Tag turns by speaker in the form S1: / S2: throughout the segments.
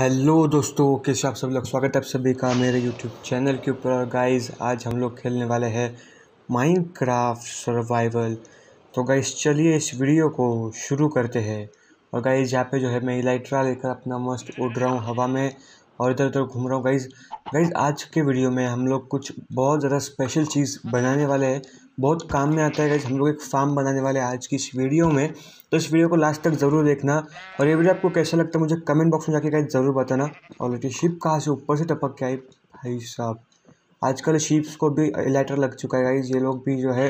S1: Hello दोस्तों, कैसे आप सब लोग? स्वागत है आप सभी का मेरे यूट्यूब चैनल के ऊपर। गाइस आज हम लोग खेलने वाले हैं माइनक्राफ्ट सर्वाइवल तो गाइस चलिए इस वीडियो को शुरू करते हैं। और गाइस यहाँ पे जो है मैं इलाइट्रा लेकर अपना मस्त उड़ रहा हूँ हवा में। और इधर उधर घूम रहा हूँ। गाइज़ गाइज़ आज के वीडियो में हम लोग कुछ बहुत ज़्यादा स्पेशल चीज़ बनाने वाले हैं। बहुत काम में आता है गाइज़ हम लोग एक फार्म बनाने वाले हैं आज की इस वीडियो में। तो इस वीडियो को लास्ट तक ज़रूर देखना। और ये वीडियो आपको कैसा लगता है, मुझे कमेंट बॉक्स में जाके गाइज़ ज़रूर बताना। ऑलरेडी शिप कहाँ से ऊपर से टपक के आई भाई साहब, आजकल शिप्स को भी लाइटर लग चुका है गाइज़ ये लोग भी जो है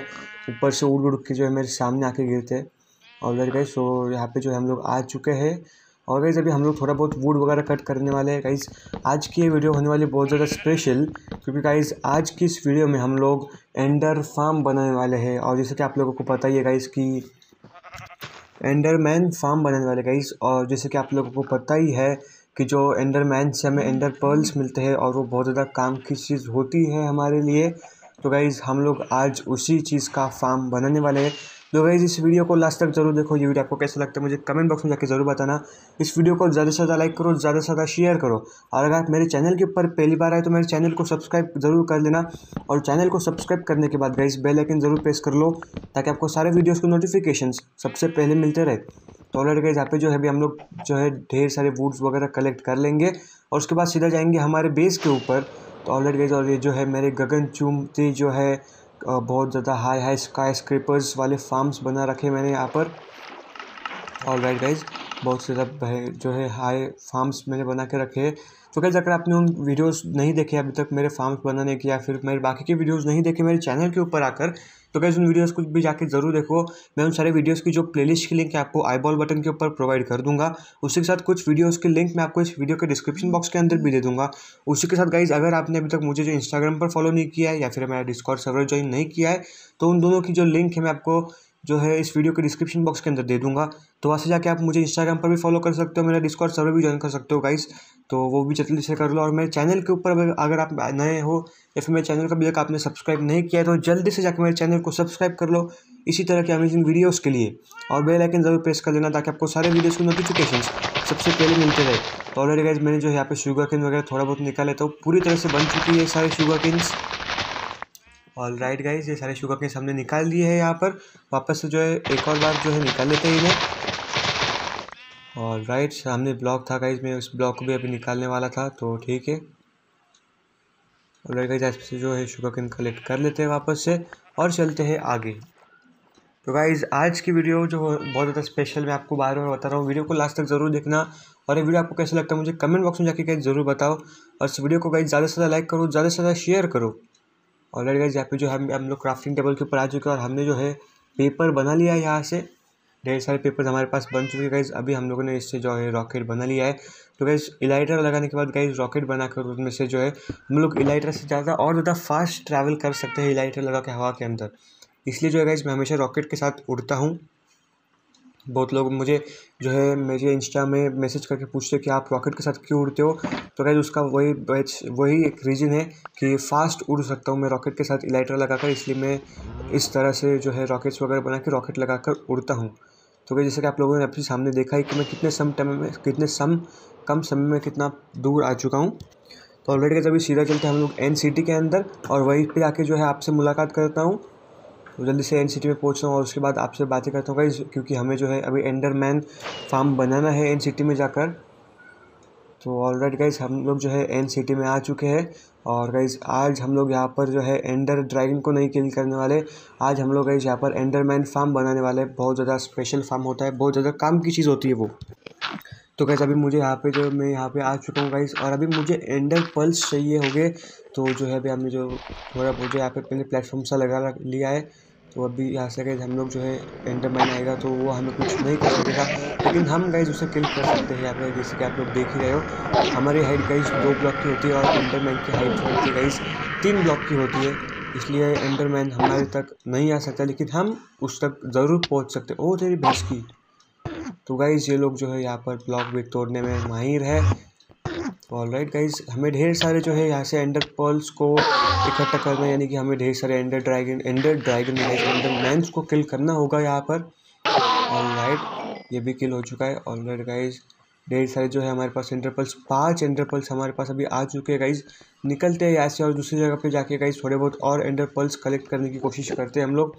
S1: ऊपर से उड़ उड़ के जो है मेरे सामने आके गिरते हैं। ऑलरेडी गाइज़ सो यहाँ पे जो है हम लोग आ चुके हैं। और गाइज़ अभी हम लोग थोड़ा बहुत वुड वगैरह कट करने वाले हैं। गाइज़ आज की ये वीडियो होने वाली बहुत ज़्यादा स्पेशल क्योंकि गाइज़ आज की इस वीडियो में हम लोग एंडर फार्म बनाने वाले हैं। और जैसे कि आप लोगों को पता ही है गाइज़ कि एंडरमैन फार्म बनाने वाले गाइज़ और जैसे कि आप लोगों को पता ही है कि जो एंडरमैन से हमें एंडर पर्ल्स मिलते हैं और वो बहुत ज़्यादा काम की चीज़ होती है हमारे लिए। तो गाइज़ हम लोग आज उसी चीज़ का फार्म बनाने वाले हैं। तो गाइज़ इस वीडियो को लास्ट तक ज़रूर देखो, ये वीडियो आपको कैसा लगता है मुझे कमेंट बॉक्स में जाकर ज़रूर बताना। इस वीडियो को ज़्यादा से ज़्यादा लाइक करो, ज़्यादा से ज़्यादा शेयर करो। और अगर आप मेरे चैनल के ऊपर पहली बार आए तो मेरे चैनल को सब्सक्राइब ज़रूर कर लेना। और चैनल को सब्सक्राइब करने के बाद गाइज़ बेल आइकन ज़रूर प्रेस कर लो, ताकि आपको सारे वीडियोज़ के नोटिफिकेशन सबसे पहले मिलते रहे। तो ऑलरेडी गाइज़ यहाँ पे जो है, अभी हम लोग जो है, ढेर सारे वुड्स वगैरह कलेक्ट कर लेंगे। और उसके बाद सीधा जाएँगे हमारे बेस के ऊपर। तो ऑलरेडी गाइज़ और ये जो है, मेरे गगन चूमती जो है बहुत ज़्यादा हाई हाई स्काई स्क्रीपर्स वाले फार्म्स बना रखे मैंने यहाँ पर। और राइट गाइज़ बहुत से ज़्यादा जो है हाई फार्म्स मैंने बना के रखे तो कैसे अगर आपने उन वीडियोस नहीं देखे अभी तक मेरे फार्म्स बनाने के या फिर मेरे बाकी के वीडियोस नहीं देखे मेरे चैनल के ऊपर आकर तो कैसे उन वीडियोस को भी जाके ज़रूर देखो। मैं उन सारे वीडियोस की जो प्लेलिस्ट की लिंक आपको आई बॉल बटन के ऊपर प्रोवाइड कर दूँगा। उसी के साथ कुछ वीडियोस के लिंक मैं आपको इस वीडियो के डिस्क्रिप्शन बॉक्स के अंदर भी दे दूँगा। उसी के साथ गाइज़ अगर आपने अभी तक मुझे जो इंस्टाग्राम पर फॉलो नहीं किया है या फिर मेरा डिस्कॉर्ड सर्वर ज्वाइन नहीं किया है तो उन दोनों की जो लिंक है, मैं आपको जो है इस वीडियो के डिस्क्रिप्शन बॉक्स के अंदर दे दूँगा। तो वहाँ से जाके आप मुझे इंस्टाग्राम पर भी फॉलो कर सकते हो, मेरा डिस्कॉर्ड सर्वर भी ज्वाइन कर सकते हो गाइस तो वो भी जल्दी से कर लो। और मेरे चैनल के ऊपर अगर आप नए हो, या फिर मेरे चैनल का भी तक आपने सब्सक्राइब नहीं किया तो जल्दी से जाकर मेरे चैनल को सब्सक्राइब कर लो। इसी तरह के अमेजिंग वीडियोज़ के लिए। और बेल आइकन ज़रूर प्रेस कर लेना ताकि आपको सारे वीडियोज़ के नोटिफिकेशन सबसे पहले मिलते रहे। तो ऑलरेडी गाइज़ मैंने जो यहाँ पे शुगर किन वगैरह थोड़ा बहुत निकाले तो पूरी तरह से बन चुकी है सारे sugar canes all right guys ये सारे शुगर के हमने निकाल दिए हैं यहाँ पर। वापस से जो है एक और बार जो है निकाल लेते हैं इन्हें। और राइट सामने ब्लॉक था गाइज़ मैं उस ब्लॉक को भी अभी निकालने वाला था तो ठीक है। और राइट गाइज़ से जो है शुगर किन कलेक्ट कर लेते हैं वापस से, और चलते हैं आगे। तो गाइज़ आज की वीडियो जो बहुत ज़्यादा स्पेशल मैं आपको बार बार बता रहा हूँ। वीडियो को लास्ट तक ज़रूर देखना, और ये वीडियो आपको कैसा लगता है मुझे कमेंट बॉक्स में जाके गाइज़ ज़रूर बताओ। और इस वीडियो को गाइज़ ज़्यादा से ज़्यादा लाइक करो, ज़्यादा से ज़्यादा शेयर करो। ऑलरेडी गाइज़ यहाँ पे जो हम हम लोग क्राफ्टिंग टेबल के ऊपर आ चुके हैं, और हमने जो है पेपर बना लिया है यहाँ से। ढेर सारे पेपर हमारे पास बन चुके हैं गाइज़ अभी हम लोगों ने इससे जो है रॉकेट बना लिया है। तो गाइज़ इलाइटर लगाने के बाद गाइज़ रॉकेट बनाकर उसमें से जो है, हम लोग इलाइटर से ज़्यादा और ज़्यादा फास्ट ट्रैवल कर सकते हैं इलाइटर लगा के हवा के अंदर। इसलिए जो है गाइज़ मैं हमेशा रॉकेट के साथ उड़ता हूँ। बहुत लोग मुझे जो है, मेरे इंस्टा में मैसेज करके पूछते कि आप रॉकेट के साथ क्यों उड़ते हो? तो गाइज़ उसका वही वही एक रीज़न है कि फ़ास्ट उड़ सकता हूँ मैं रॉकेट के साथ इलाइटर लगाकर। इसलिए मैं इस तरह से जो है रॉकेट्स वगैरह बना के रॉकेट लगाकर उड़ता हूँ। तो भाई जैसे कि आप लोगों ने अपने सामने देखा है कि मैं कितने सम टाइम में, कितने सम, कम समय में कितना दूर आ चुका हूँ। तो ऑलरेडी अभी सीधा चलते हम लोग एन के अंदर और वहीं पे आके जो है आपसे मुलाकात करता हूँ। तो जल्दी से एन सिटी में पहुँचता हूँ और उसके बाद आपसे बातें करता हूँ गाइज़ क्योंकि हमें जो है अभी एंडर मैन फार्म बनाना है एन में जाकर। तो ऑलरेडी गाइज़ हम लोग जो है एन में आ चुके हैं। और गाइज़ आज हम लोग यहाँ पर जो है एंडर ड्रैगन को नहीं किल करने वाले। आज हम लोग गाइज़ यहाँ पर एंडर मैन फार्म बनाने वाले। बहुत ज़्यादा स्पेशल फार्म होता है। बहुत ज़्यादा काम की चीज़ होती है वो। तो गाइज़ अभी मुझे यहाँ पे जो मैं यहाँ पे आ चुका हूँ गाइज़ और अभी मुझे एंडर पल्स चाहिए होंगे। तो जो है अभी हमने जो थोड़ा मुझे यहाँ पे पहले प्लेटफॉर्म सा लगा लिया है। तो अभी यहाँ से गए हम लोग जो है एंडरमैन आएगा तो वो हमें कुछ नहीं कर सकेगा। लेकिन हम गाइज़ उसे किल कर सकते हैं यहाँ पे जैसे कि आप लोग देख ही रहे हो। हमारी हाइट गाइज़ दो ब्लॉक की होती है और एंडरमैन की हाइट जो होती है गाइज़ तीन ब्लॉक की होती है। इसलिए एंडरमैन हमारे तक नहीं आ सकता, लेकिन हम उस तक ज़रूर पहुँच सकते ओ तेरी भैंस की। तो गाइज़ ये लोग जो है यहाँ पर ब्लॉक भी तोड़ने में माहिर है। ऑल राइट गाइज़ हमें ढेर सारे जो है यहाँ से एंडर पर्ल्स को इकट्ठा करना यानी कि हमें ढेर सारे ender dragon ender dragon ender mans को किल करना होगा यहाँ पर। ऑल राइट ये भी किल हो चुका है। ऑल राइट गाइज़ ढेर सारे जो है हमारे पास एंडर इंटरपल्स पाँच एंडर इंटरपल्स हमारे पास अभी आ चुके हैं गाइज़ निकलते हैं यहाँ से और दूसरी जगह पे जाके गाइज़ थोड़े बहुत और एंडर इंटरपल्स कलेक्ट करने की कोशिश करते हैं हम लोग।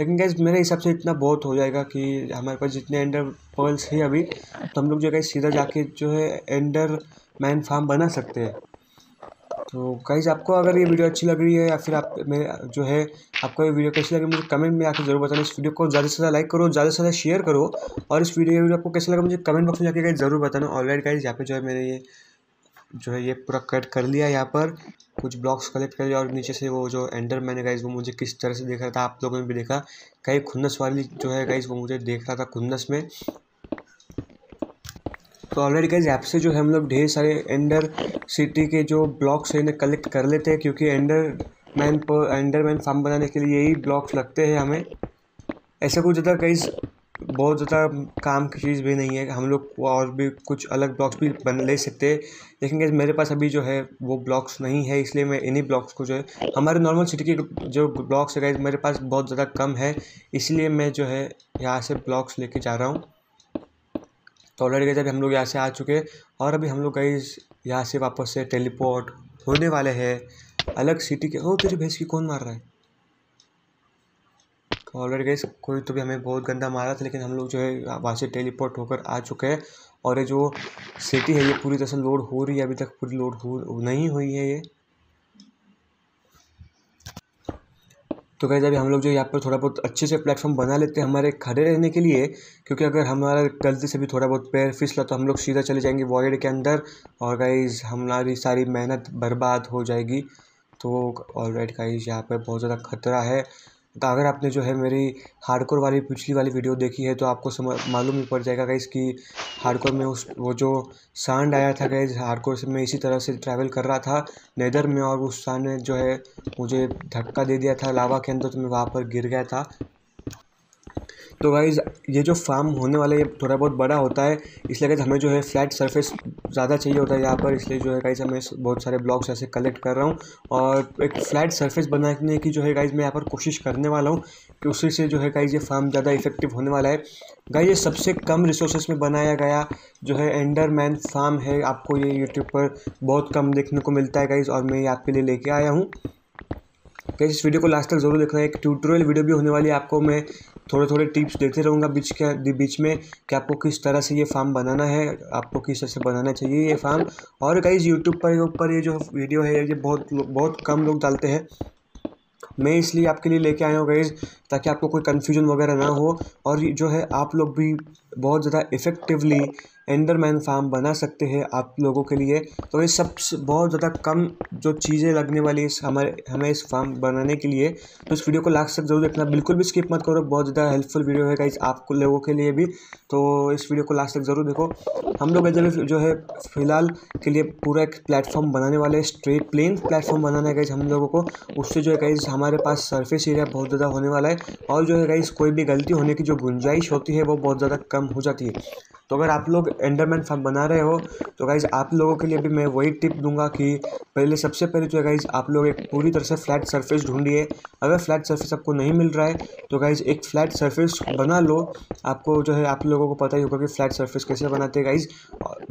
S1: लेकिन गाइज़ मेरे हिसाब से इतना बहुत हो जाएगा कि हमारे पास जितने एंडर पर्ल्स हैं अभी तो हम लोग जो है सीधा जाके जो है एंडर मैन फार्म बना सकते हैं। तो गाइज़ आपको अगर ये वीडियो अच्छी लग रही है या फिर आप मेरे, जो है, आपको ये वीडियो कैसी लगी, मुझे कमेंट में आकर ज़रूर बताना। इस वीडियो को ज़्यादा से ज़्यादा लाइक करो, ज़्यादा से ज़्यादा शेयर करो और इस वीडियो वीडियो आपको कैसा लगा मुझे कमेंट बॉक्स में जाकर ज़रूर बताना। ऑलरेडी गाइज़ यहाँ पे जो है मैंने ये, जो है ये पूरा कट कर लिया यहाँ पर। कुछ ब्लॉक्स कलेक्ट कर लिया और नीचे से वो जो एंडर मैंने गाइज़ वो मुझे किस तरह से देख रहा था, आप लोगों ने भी देखा। कई खुन्नस वाली जो है गाइज़ वो मुझे देख रहा था खुन्नस में। तो ऑलरेडी गाइज़ ऐप से जो है हम लोग ढेर सारे एंडर सिटी के जो ब्लॉक्स हैं, इन्हें कलेक्ट कर लेते हैं, क्योंकि एंडर मैन पर एंडर मैन फार्म बनाने के लिए यही ब्लॉक्स लगते हैं हमें। ऐसा कुछ ज़्यादा कई बहुत ज़्यादा काम की चीज़ भी नहीं है। हम लोग और भी कुछ अलग ब्लॉक्स भी बन ले सकते हैं। लेकिन कैसे मेरे पास अभी जो है, वो ब्लॉक्स नहीं है, इसलिए मैं इन्हीं ब्लॉक्स को जो है, हमारे नॉर्मल सिटी के जो ब्लॉक्स है मेरे पास बहुत ज़्यादा कम है। इसलिए मैं जो है, यहाँ से ब्लॉक्स लेके जा रहा हूँ। तो ऑलरेडी अभी हम लोग यहाँ से आ चुके हैं और अभी हम लोग गए यहाँ से वापस से टेलीपोर्ट होने वाले हैं। अलग सिटी के, ओ तेरी भैंस की कौन मार रहा है? ऑलरेडी गई कोई तो भी हमें बहुत गंदा मारा था, लेकिन हम लोग जो है, वहाँ से टेलीपोर्ट होकर आ चुके हैं। और ये जो सिटी है, ये पूरी तरह से लोड हो रही है, अभी तक पूरी लोड हो, नहीं हुई है ये। तो कहीं अभी हम लोग जो यहाँ पर थोड़ा बहुत अच्छे से प्लेटफॉर्म बना लेते हैं हमारे खड़े रहने के लिए, क्योंकि अगर हमारा गलती से भी थोड़ा बहुत पैर फिसला तो हम लोग सीधा चले जाएँगे वॉयड के अंदर और गाइज़ हमारी सारी मेहनत बर्बाद हो जाएगी। तो ऑलराइट गाइज़ यहाँ पर बहुत ज़्यादा खतरा है। अगर आपने जो है मेरी हार्डकोर वाली, पिछली वाली वीडियो देखी है तो आपको समझ, मालूम ही पड़ जाएगा गाइस कि हार्डकोर में उस, वो जो सांड आया था गाइस हार्डकोर से मैं इसी तरह से ट्रैवल कर रहा था नेदर में और उस सांड ने जो है मुझे धक्का दे दिया था लावा के अंदर तो मैं वहाँ पर गिर गया था। तो गाइज़ ये जो फार्म होने वाला ये थोड़ा बहुत बड़ा होता है, इसलिए गाइज़ हमें जो है फ्लैट सरफेस ज़्यादा चाहिए होता है यहाँ पर, इसलिए जो है गाइज़ हमें बहुत सारे ब्लॉक्स ऐसे कलेक्ट कर रहा हूँ। और एक फ्लैट सरफेस बनाने की जो है गाइज़ मैं यहाँ पर कोशिश करने वाला हूँ कि उसी से जो है गाइज़ ये फार्म ज़्यादा इफ़ेक्टिव होने वाला है। गाइज़ ये सबसे कम रिसोर्सेज में बनाया गया जो है एंडर मैन फार्म है, आपको ये यूट्यूब पर बहुत कम देखने को मिलता है गाइज़ और मैं ये आपके लिए लेके आया हूँ। गाइज़ इस वीडियो को लास्ट तक ज़रूर देखना। एक ट्यूटोरियल वीडियो भी होने वाली है आपको। मैं थोड़े थोड़े टिप्स देते रहूँगा बीच के बीच में कि आपको किस तरह से ये फार्म बनाना है, आपको किस तरह से बनाना चाहिए ये फार्म और गाइज़ यूट्यूब पर ऊपर ये जो वीडियो है, ये बहुत बहुत कम लोग डालते हैं। मैं इसलिए आपके लिए लेके आया हूँ गाइज़ ताकि आपको कोई कन्फ्यूज़न वगैरह ना हो। और जो है, आप लोग भी बहुत ज़्यादा इफ़ेक्टिवली एंडरमैन फार्म बना सकते हैं आप लोगों के लिए। तो ये सब बहुत ज़्यादा कम जो चीज़ें लगने वाली इस हमारे, हमें इस फार्म बनाने के लिए तो इस वीडियो को लास्ट तक ज़रूर देखना। बिल्कुल भी स्किप मत करो, बहुत ज़्यादा हेल्पफुल वीडियो है गाइज़ आपको लोगों के लिए भी। तो इस वीडियो को लास्ट तक ज़रूर देखो। हम लोग जो है, फ़िलहाल के लिए पूरा एक प्लेटफॉर्म बनाने वाले स्ट्रेट प्लेन प्लेटफॉर्म बनाना है गाइज़ हम लोगों को। उससे जो है गाइज़ हमारे पास सरफेस एरिया बहुत ज़्यादा होने वाला है। और जो है गाइज़ कोई भी गलती होने की जो गुंजाइश होती है, वो बहुत ज़्यादा कम हो जाती है। तो अगर आप लोग एंडरमैन फार्म बना रहे हो तो गाइज़ आप लोगों के लिए भी मैं वही टिप दूँगा कि पहले, सबसे पहले जो है गाइज़ आप लोग एक पूरी तरह से फ्लैट सरफेस ढूंढिए। अगर फ्लैट सरफेस आपको नहीं मिल रहा है तो गाइज़ एक फ्लैट सरफेस बना लो। आपको जो है, आप लोगों को पता ही होगा कि फ्लैट सरफेस कैसे बनाते हैं गाइज़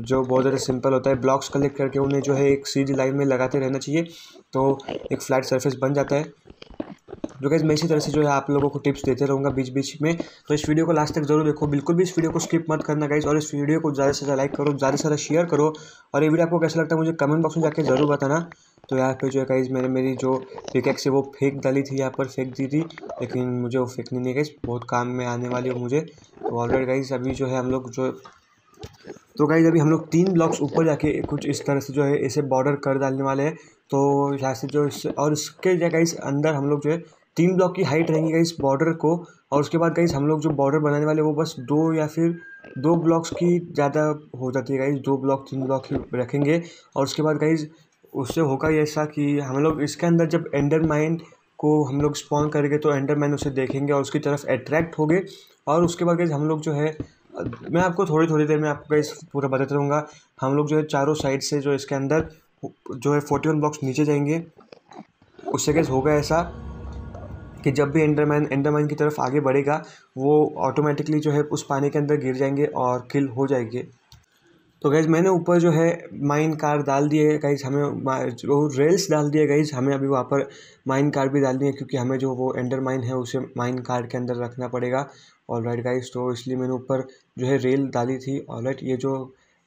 S1: जो बहुत ज़्यादा सिंपल होता है ब्लॉक्स कलेक्ट करके उन्हें जो है, एक सीधी लाइन में लगाते रहना चाहिए। तो एक फ्लैट सरफेस बन जाता है। जो कि मैं इसी तरह से जो है आप लोगों को टिप्स देते रहूँगा बीच बीच में। तो इस वीडियो को लास्ट तक ज़रूर देखो। बिल्कुल भी इस वीडियो को स्किप मत करना गाइज़ और इस वीडियो को ज़्यादा से ज़्यादा लाइक करो, ज़्यादा से ज़्यादा शेयर करो और ये वीडियो आपको कैसा लगता है मुझे कमेंट बॉक्स में जाकर ज़रूर बताना। तो यहाँ पे जो है गाइज़ मैंने मेरी जो पिकेक्स है वो फेंक डाली थी, यहाँ पर फेंक दी थी, लेकिन मुझे वो फेंकनी नहीं गई बहुत काम में आने वाली हो मुझे। तो ऑलरेडी गाइज़ अभी जो है हम लोग जो तो गाइज़ अभी हम लोग तीन ब्लॉक्स ऊपर जाके कुछ इस तरह से जो है इसे बॉर्डर कर डालने वाले हैं। तो यहाँ से जो इस और इसके जगह इस अंदर हम लोग जो है तीन ब्लॉक की हाइट रहेंगी गाइस बॉर्डर को, और उसके बाद गाइस हम लोग जो बॉर्डर बनाने वाले वो बस दो या फिर दो ब्लॉक्स की ज़्यादा हो जाती है गाइस दो ब्लॉक तीन ब्लॉक ही रखेंगे। और उसके बाद गाइस उससे होगा ऐसा कि हम लोग इसके अंदर जब एंडर माइन को हम लोग स्पॉन करेंगे तो एंडर मैन उसे देखेंगे और उसकी तरफ़ अट्रैक्ट हो गए और उसके बाद गाइज़ हम लोग जो है, मैं आपको थोड़ी थोड़ी देर में आपको गाइस पूरा बताते रहूँगा। हम लोग जो है चारों साइड से जो इसके अंदर, जो है फोर्टी वन ब्लॉक्स नीचे जाएँगे। उससे कैसे होगा ऐसा कि जब भी एंडरमैन एंडरमैन की तरफ़ आगे बढ़ेगा, वो ऑटोमेटिकली जो है उस पानी के अंदर गिर जाएँगे और किल हो जाएँगे। तो गैज़ मैंने ऊपर जो है माइन कार डाल दिए गाइज़ हमें जो रेल्स डाल दिए गाइज़ हमें अभी वहाँ पर माइन कार भी डालनी है, क्योंकि हमें जो वो एंडर माइन है, उसे माइन कार के अंदर रखना पड़ेगा। और राइट गाइज़ तो इसलिए मैंने ऊपर जो है रेल डाली थी। और राइट ये जो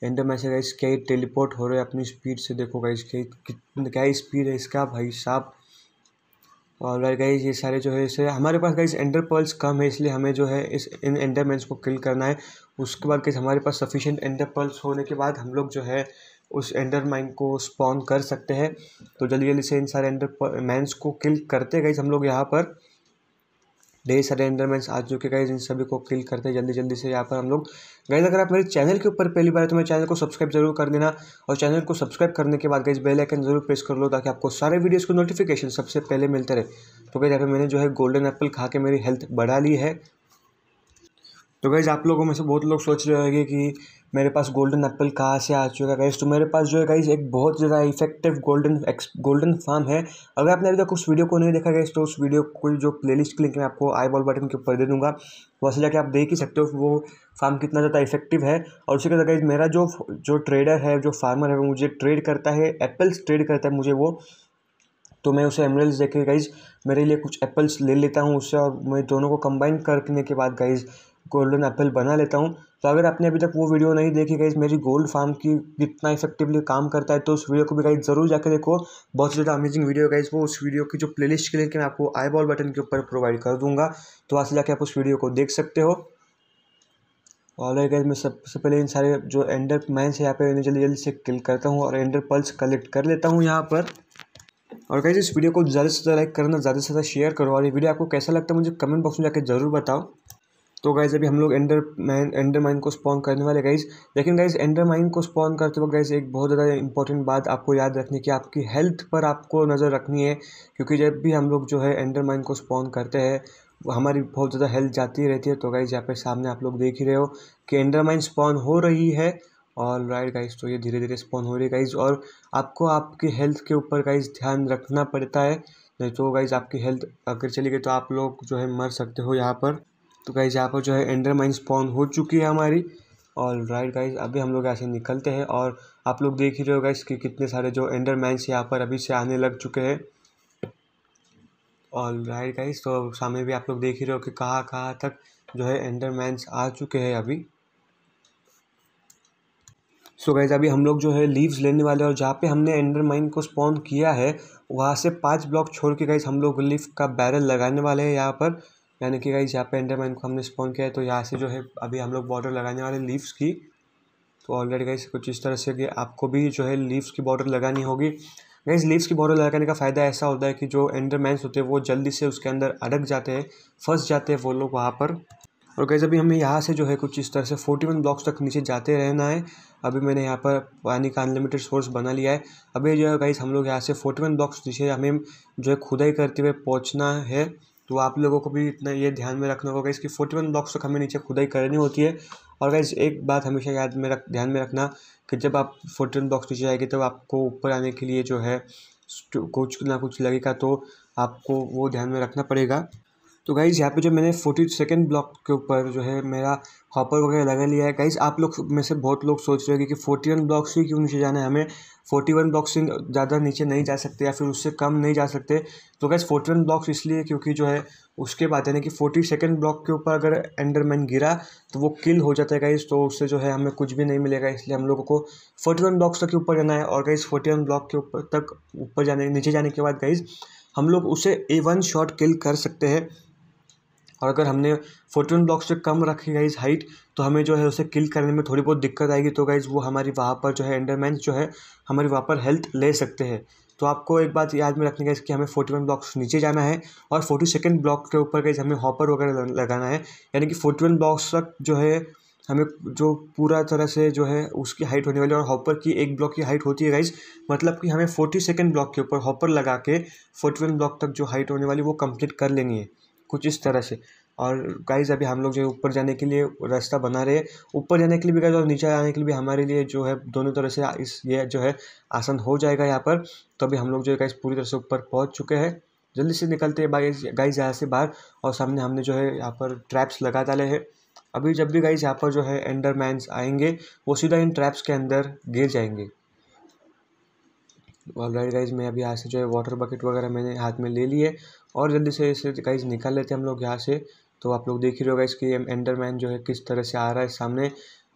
S1: एंडर मैन से गाइज़ क्या टेलीपोर्ट हो रहे अपनी स्पीड से? देखो गाइज़ क्या क्या स्पीड है इसका, भाई साहब? और गाइज़ ये सारे जो है इसे हमारे पास गाइज़ एंडर पर्ल्स कम है, इसलिए हमें जो है, इस, इन एंडरमैन्स को किल करना है। उसके बाद गाइज़ हमारे पास सफिशेंट एंडर पर्ल्स होने के बाद हम लोग जो है, उस एंडर माइन को स्पॉन कर सकते हैं। तो जल्दी जल्दी से इन सारे एंडर मैंस को किल करते गए हम लोग यहाँ पर। ढेर सारे एंडरमैन्स आ चुके गए इन सभी को किल करते हैं जल्दी जल्दी से यहाँ पर हम लोग। गाइज़ अगर आप मेरे चैनल के ऊपर पहली बार है तो मेरे चैनल को सब्सक्राइब ज़रूर कर देना और चैनल को सब्सक्राइब करने के बाद गाइज़ बेल आइकन ज़रूर प्रेस कर लो ताकि आपको सारे वीडियोज़ को नोटिफिकेशन सबसे पहले मिलते रहे। तो गई यहाँ मैंने जो है गोल्डन एप्पल खा के मेरी हेल्थ बढ़ा ली है। तो गैज़ आप लोगों में से बहुत लोग सोच रहे होंगे कि मेरे पास गोल्डन एप्पल कहाँ से आ चुका है गाइज़ तो मेरे पास जो है गाइज़ एक बहुत ज़्यादा effective golden axe golden farm है। अगर आपने अभी तक उस वीडियो को नहीं देखा गया तो उस वीडियो को जो प्लेलिस्ट लिंक मैं आपको आई बॉल बटन के ऊपर दे दूँगा। वहाँ से जाके आप देख ही सकते हो वो फार्म कितना ज़्यादा इफ़ेक्टिव है। और उसी के साथ गाइज़ मेरा जो जो ट्रेडर है, जो फार्मर है, वो मुझे ट्रेड करता है एप्पल्स ट्रेड करता है मुझे वो। तो मैं उसे एमरल्स देखे गाइज़ मेरे लिए कुछ एप्पल्स ले लेता हूँ उससे और मैं दोनों को कंबाइन करने के बाद गाइज़ गोल्डन एप्पल बना लेता हूँ। तो अगर आपने अभी तक वो वीडियो नहीं देखी गई मेरी गोल्ड फार्म की कितना इफेक्टिवली काम करता है तो उस वीडियो को भी गाइज़ ज़रूर जाकर देखो। बहुत ज़्यादा अमेजिंग वीडियो गाइज़ वो उस वीडियो की जो प्लेलिस्ट के लिंक मैं आपको आई बॉल बटन के ऊपर प्रोवाइड कर दूँगा। तो वहाँ से जाकर आप उस वीडियो को देख सकते हो। और गाइज़ मैं सबसे पहले इन सारे जो एंडर है, यहाँ पे इन्हें जल्दी जल्दी से किल करता हूँ और एंडर पल्स कलेक्ट कर लेता हूँ यहाँ पर। और गाइज़ इस वीडियो को ज़्यादा से ज़्यादा लाइक करना, ज़्यादा से ज़्यादा शेयर करो। और ये वीडियो आपको कैसा लगता है, मुझे कमेंट बॉक्स में जाकर ज़रूर बताओ। तो गाइज़ अभी हम लोग एंडर मैन एंडर माइन को स्पॉन करने वाले गाइज़ लेकिन गाइज़ एंडर माइन को स्पॉन करते वक्त गाइज़ एक बहुत ज़्यादा इंपॉर्टेंट बात आपको याद रखनी की आपकी हेल्थ पर आपको नज़र रखनी है, क्योंकि जब भी हम लोग जो है एंडर माइन को स्पॉन करते हैं, हमारी बहुत ज़्यादा हेल्थ जाती रहती है. तो गाइज़ यहाँ पे सामने आप लोग देख ही रहे हो कि एंडर माइन स्पॉन हो रही है. और राइट गाइज़ तो ये धीरे धीरे स्पॉन हो रही है गाइज़ और आपको आपकी हेल्थ के ऊपर गाइज़ ध्यान रखना पड़ता है. नहीं तो गाइज़ आपकी हेल्थ अगर चली गई तो आप लोग जो है मर सकते हो यहाँ पर. तो गाइज़ यहाँ पर जो है एंडर माइन स्पॉन हो चुकी है हमारी। और राइट गाइज़ अभी हम लोग ऐसे निकलते हैं और आप लोग देख ही रहे हो गाइज़ कि कितने सारे जो एंडर मैंस यहाँ पर अभी से आने लग चुके हैं। और राइट गाइज़ तो सामने भी आप लोग देख ही रहे हो कि कहाँ कहाँ तक जो है एंडर मैंस आ चुके हैं अभी। सो so गाइज़ अभी हम लोग जो है लीव्स लेने वाले और जहाँ पे हमने एंडर माइन को स्पॉन किया है, वहाँ से पाँच ब्लॉक छोड़ के गाइज़ हम लोग लीफ का बैरल लगाने वाले हैं यहाँ पर। यानी कि गाइज़ यहाँ पे एंडरमैन को हमने स्पॉन किया है तो यहाँ से जो है अभी हम लोग बॉर्डर लगाने वाले लीव्स की। तो ऑलरेडी गाइज़ कुछ इस तरह से कि आपको भी जो है लीव्स की बॉर्डर लगानी होगी। गाइज़ लीव्स की बॉर्डर लगाने का फ़ायदा ऐसा होता है कि जो एंडरमैन्स होते हैं, वो जल्दी से उसके अंदर अटक जाते हैं, फंस जाते हैं वो लोग वहाँ पर। और गैस अभी हमें यहाँ से जो है कुछ इस तरह से फोर्टी वन ब्लॉक्स तक नीचे जाते रहना है। अभी मैंने यहाँ पर पानी का अनलिमिटेड सोर्स बना लिया है। अभी जो है गाइस हम लोग यहाँ से फोर्टी वन ब्लॉक्स नीचे हमें जो है खुदाई करते हुए पहुँचना है। तो आप लोगों को भी इतना ये ध्यान में रखना होगा। इसकी फोर्टी वन ब्लॉक्स तक हमें नीचे खुदाई करनी होती है। और गाइज़ एक बात हमेशा याद में रख, ध्यान में रखना कि जब आप फोर्टी वन ब्लॉक्स नीचे आएँगे तब तो आपको ऊपर आने के लिए जो है, कुछ ना कुछ लगेगा तो आपको वो ध्यान में रखना पड़ेगा। तो गाइज़ यहाँ पे जो मैंने फोर्टी सेकेंड ब्लॉक के ऊपर जो है मेरा हॉपर वगैरह लगा लिया है। गाइज़ आप लोग में से बहुत लोग सोच रहे हो कि फोर्टी वन ब्लॉक से क्यों नीचे जाना है? हमें फोर्टी वन ब्लॉक से ज़्यादा नीचे नहीं जा सकते या फिर उससे कम नहीं जा सकते। तो गाइज़ फोर्टी वन ब्लॉक्स इसलिए क्योंकि जो है उसके बाद यानी कि फोर्टी सेकेंड ब्लॉक के ऊपर अगर एंडरमैन गिरा तो वो किल हो जाता है गाइज़ तो उससे जो है हमें कुछ भी नहीं मिलेगा। इसलिए हम लोगों को फोर्टी वन ब्लॉक्स तक के ऊपर जाना है और गाइज़ फोर्टी वन ब्लॉक के ऊपर तक ऊपर जाने, नीचे जाने के बाद गाइज़ हम लोग उसे ए वन शॉट किल कर सकते हैं। और अगर हमने फोर्टी ब्लॉक से कम रखी गाइज़ हाइट तो हमें जो है उसे किल करने में थोड़ी बहुत दिक्कत आएगी। तो गाइज़ वो हमारी वहाँ पर जो है एंडरमैन जो है, हमारी वहाँ पर हेल्थ ले सकते हैं। तो आपको एक बात याद में रखनी है कि हमें फोर्टी वन ब्लॉक्स नीचे जाना है और फोर्टी सेकेंड ब्लॉक के ऊपर गई हमें हॉपर वगैरह लगाना है। यानी कि फोर्टी वन ब्लॉक्स तक जो है, हमें जो पूरा तरह से जो है उसकी हाइट होने वाली है और हॉपर की एक ब्लॉक की हाइट होती है गाइज़ मतलब कि हमें फोर्टी सेकेंड ब्लॉक के ऊपर हॉपर लगा के फोर्टी वन ब्लॉक तक जो हाइट होने वाली वो कंप्लीट कर लेनी है। कुछ इस तरह से। और गाइज़ अभी हम लोग जो है ऊपर जाने के लिए रास्ता बना रहे हैं। ऊपर जाने के लिए भी गाइज़ और नीचे आने के लिए भी हमारे लिए जो है दोनों तरह से इस ये जो है आसान हो जाएगा यहाँ पर। तो अभी हम लोग जो है गाइज़ पूरी तरह से ऊपर पहुँच चुके हैं। जल्दी से निकलते हैं गाइज़ गाइज़ यहाँ से बाहर। और सामने हमने जो है यहाँ पर ट्रैप्स लगा डाले हैं। अभी जब भी गाइज़ यहाँ पर जो है एंडरमैन्स आएँगे, वो सीधा इन ट्रैप्स के अंदर गिर जाएँगे। ऑलराइट गाइज़ मैं अभी यहाँ से जो है वाटर बकेट वगैरह मैंने हाथ में ले लिए और जल्दी से इसे गाइज़ निकाल लेते हैं हम लोग यहाँ से। तो आप लोग देख ही रहे हो गाइज़ कि एंडरमैन जो है किस तरह से आ रहा है सामने।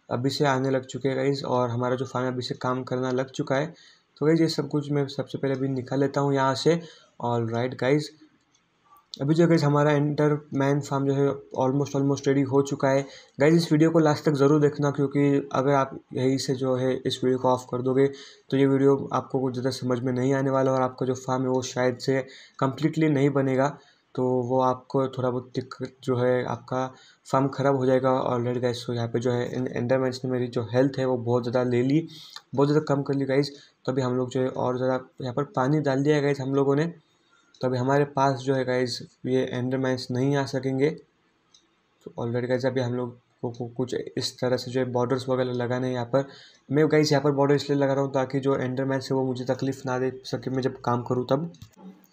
S1: अभी से आने लग चुके हैं गाइज़ और हमारा जो फार्म अभी से काम करना लग चुका है। तो गाइज़ ये सब कुछ मैं सबसे पहले अभी निकाल लेता हूँ यहाँ से। और राइट गाइज़ अभी जो गाइज़ हमारा एंटर मैन फार्म जो है ऑलमोस्ट ऑलमोस्ट रेडी हो चुका है। गाइज़ इस वीडियो को लास्ट तक ज़रूर देखना, क्योंकि अगर आप यहीं से जो है इस वीडियो को ऑफ़ कर दोगे तो ये वीडियो आपको कुछ ज़्यादा समझ में नहीं आने वाला और आपका जो फार्म है वो शायद से कम्प्लीटली नहीं बनेगा। तो वो आपको थोड़ा बहुत दिक्कत जो है आपका फार्म ख़राब हो जाएगा। ऑलरेडी गाइज़ तो यहाँ पे जो है एंडरमैंस ने मेरी जो हेल्थ है वो बहुत ज़्यादा ले ली, बहुत ज़्यादा कम कर ली गाइज़ तो अभी हम लोग जो है और ज़्यादा यहाँ पर पानी डाल दिया गाइज़ हम लोगों ने। तो अभी हमारे पास जो है गाइज़ ये एंडरमाइंस नहीं आ सकेंगे। तो ऑलरेडी गाइज़ अभी हम लोग को कुछ इस तरह से जो है बॉर्डर्स वगैरह लगाने यहाँ पर। मैं गाइज़ यहाँ पर बॉर्डर इसलिए लगा रहा हूँ ताकि जो एंडरमैन है वो मुझे तकलीफ़ ना दे सके, मैं जब काम करूँ तब।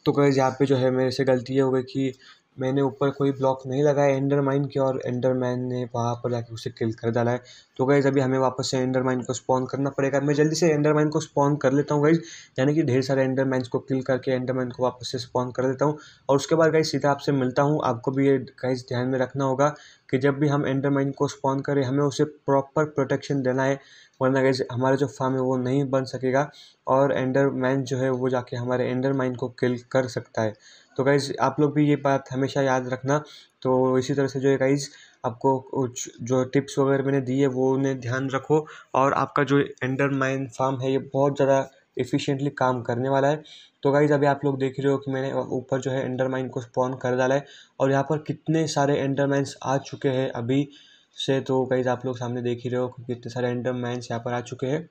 S1: तो गाइज़ यहाँ पे जो है मेरे से गलती ये हो गई कि मैंने ऊपर कोई ब्लॉक नहीं लगाया एंडर माइन के और एंडर मैन ने वहाँ पर जाके उसे किल कर डाला है। तो गाइज़ अभी हमें वापस से एंडर माइन को स्पॉन करना पड़ेगा। मैं जल्दी से एंडर माइन को स्पॉन कर लेता हूँ गाइज़ यानी कि ढेर सारे एंडर माइन्स को किल करके एंडर माइन को वापस से स्पॉन कर देता हूँ। और उसके बाद गाइज़ सीधा आपसे मिलता हूँ। आपको भी ये गाइज़ ध्यान में रखना होगा कि जब भी हम एंडर माइन को स्पॉन करें, हमें उसे प्रॉपर प्रोटेक्शन देना है, वरना गाइज़ हमारा जो फार्म है वो नहीं बन सकेगा और एंडर मैन जो है वो जाके हमारे एंडर माइन को किल कर सकता है। तो गाइज़ आप लोग भी ये बात हमेशा याद रखना। तो इसी तरह से जो है गाइज़ आपको कुछ जो टिप्स वगैरह मैंने दी है, वो उन्हें ध्यान रखो और आपका जो एंडर माइन फार्म है, ये बहुत ज़्यादा इफ़िशियंटली काम करने वाला है। तो गाइज़ अभी आप लोग देख रहे हो कि मैंने ऊपर जो है एंडर माइन को स्पॉन कर डाला है और यहाँ पर कितने सारे एंडर माइंस आ चुके हैं अभी से। तो गाइज़ आप लोग सामने देख ही रहे हो कि कितने सारे एंडर माइंस यहाँ पर आ चुके हैं।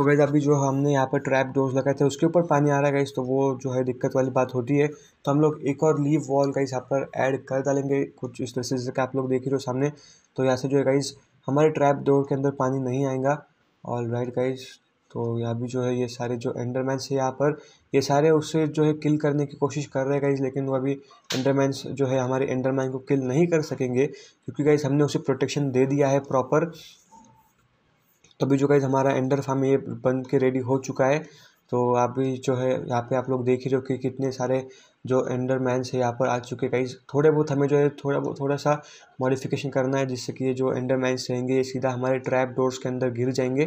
S1: तो गैज़ अभी जो हमने यहाँ पर ट्रैप डोज लगाए थे, उसके ऊपर पानी आ रहा है गैस तो वो जो है दिक्कत वाली बात होती है। तो हम लोग एक और लीव वॉल गाइस यहाँ पर ऐड कर डालेंगे। कुछ इस तरह से आप लोग देख रहे हो सामने। तो यहाँ से जो है गाइस हमारे ट्रैप डोर के अंदर पानी नहीं आएगा। ऑल राइट गाइज़ तो यहाँ भी जो है ये सारे जो एंडरमैंस है यहाँ पर, ये सारे उससे जो है किल करने की कोशिश कर रहे हैं गाइज़ लेकिन वो अभी एंडरमैंस जो है हमारे एंडरमैन को किल नहीं कर सकेंगे। क्योंकि गाइज़ हमने उसे प्रोटेक्शन दे दिया है प्रॉपर तो अभी जो गाइज़ हमारा एंडर फार्म ये बन के रेडी हो चुका है। तो अभी जो है, यहाँ पे आप लोग देख ही रहे हो कि कितने सारे जो एंडर मैंस है यहाँ पर आ चुके हैं। गाइज़ थोड़े बहुत हमें जो है, थोड़ा बहुत थोड़ा सा मॉडिफिकेशन करना है, जिससे कि ये जो एंडर मैंस रहेंगे, ये सीधा हमारे ट्रैप डोर्स के अंदर गिर जाएँगे।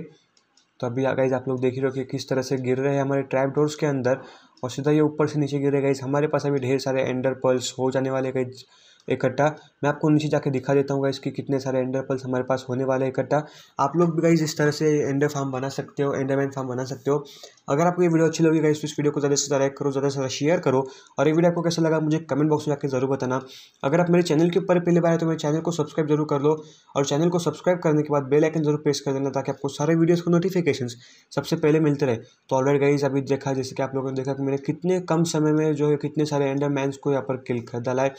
S1: तो अभी गाइज़ आप लोग देख ही रहे हो कि किस तरह से गिर रहे हैं हमारे ट्रैप डोर्स के अंदर, और सीधा ये ऊपर से नीचे गिरे गाइज़ हमारे पास अभी ढेर सारे एंडर पल्स हो जाने वाले गाइज़ इकट्ठा। मैं आपको नीचे जाके दिखा देता हूँ इसके कितने सारे एंडर पल्स हमारे पास होने वाले इकट्ठा। आप लोग भी गाइज़ इस तरह से एंडर फार्म बना सकते हो एंडरमैन फार्म बना सकते हो। अगर आपको ये वीडियो अच्छी लगी गाइज़ तो इस वीडियो को ज़्यादा से ज़्यादा लाइक करो, ज़्यादा से ज़्यादा शेयर करो। और ये वीडियो आपको कैसा लगा मुझे कमेंट बॉक्स में जाकर ज़रूर बताना। अगर आप मेरे चैनल के ऊपर पहले बार है तो मेरे चैनल को सब्सक्राइब ज़रूर कर लो। और चैनल को सब्सक्राइब करने के बाद बेल आइकन ज़रूर प्रेस कर देना ताकि आपको सारे वीडियोस को नोटिफिकेशन सबसे पहले मिलते रहे। तो ऑलरेडी गाइज़ अभी देखा, जैसे कि आप लोगों ने देखा कि मैंने कितने कम समय में जो है कितने सारे एंडर को यहाँ पर किल कर डाला है।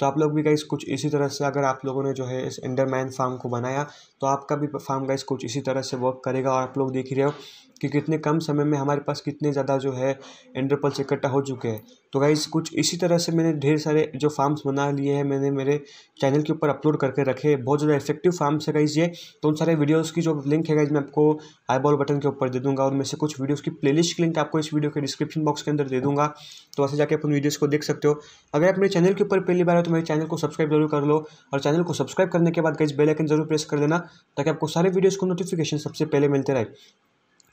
S1: तो आप लोग भी गाइस कुछ इसी तरह से अगर आप लोगों ने जो है इस इंडरमैन फार्म को बनाया तो आपका भी फार्म गाइस कुछ इसी तरह से वर्क करेगा और आप लोग देख ही रहे हो। कि कितने कम समय में हमारे पास कितने ज़्यादा जो है एंड्रोपल्स इकट्ठा हो चुके हैं। तो गाइज़ कुछ इसी तरह से मैंने ढेर सारे जो फार्म्स बना लिए हैं, मैंने मेरे चैनल के ऊपर अपलोड करके रखे बहुत ज़्यादा इफ़ेक्टिव फार्म्स है गाइज़ ये। तो उन सारे वीडियोज़ की जो लिंक है गाइज़ मैं आपको आई बॉल बटन के ऊपर दे दूँगा और मैं से कुछ वीडियोज़ की प्लेलिस्ट की लिंक आपको इस वीडियो के डिस्क्रिप्शन बॉक्स के अंदर दे दूँगा। तो वैसे जाकर अपन वीडियोज़ को देख सकते हो। अगर आप मेरे चैनल के ऊपर पहली बार है तो मेरे चैनल को सब्सक्राइब ज़रूर कर लो और चैनल को सब्सक्राइब करने के बाद गाइज़ बेल आइकन ज़रूर प्रेस कर देना ताकि आपको सारे वीडियोज़ को नोटिफिकेशन सबसे पहले मिलते रहे।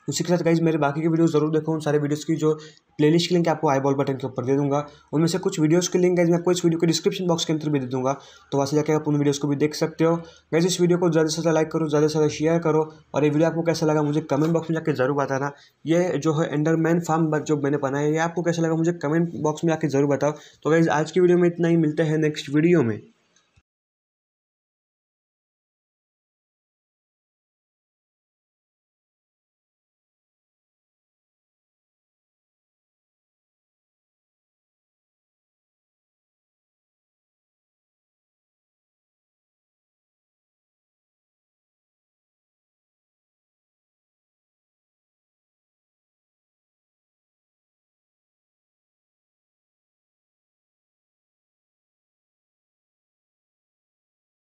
S1: उसी के साथ गाइज़ मेरे बाकी के वीडियो ज़रूर देखो। उन सारे वीडियोस की जो प्लेलिस्ट की लिंक आपको आई बॉल बटन के ऊपर दे दूँगा। उनमें से कुछ वीडियोस की लिंक गाइज़ मैं आपको इस वीडियो के डिस्क्रिप्शन बॉक्स के अंदर भी दे दूँगा। तो वहाँ से जाकर आप उन वीडियोस को भी देख सकते हो। गाइज़ इस वीडियो को ज़्यादा से ज़्यादा लाइक करो, ज़्यादा से ज़्यादा शेयर करो। और ये वीडियो आपको कैसा लगा मुझे कमेंट बॉक्स में जाकर ज़रूर बताना। ये जो है अंडरमैन फार्म जो मैंने बनाया है, ये आपको कैसा लगा मुझे कमेंट बॉक्स में आकर ज़रूर बताओ। तो गाइज़ आज की वीडियो में इतना ही, मिलते हैं नेक्स्ट वीडियो में।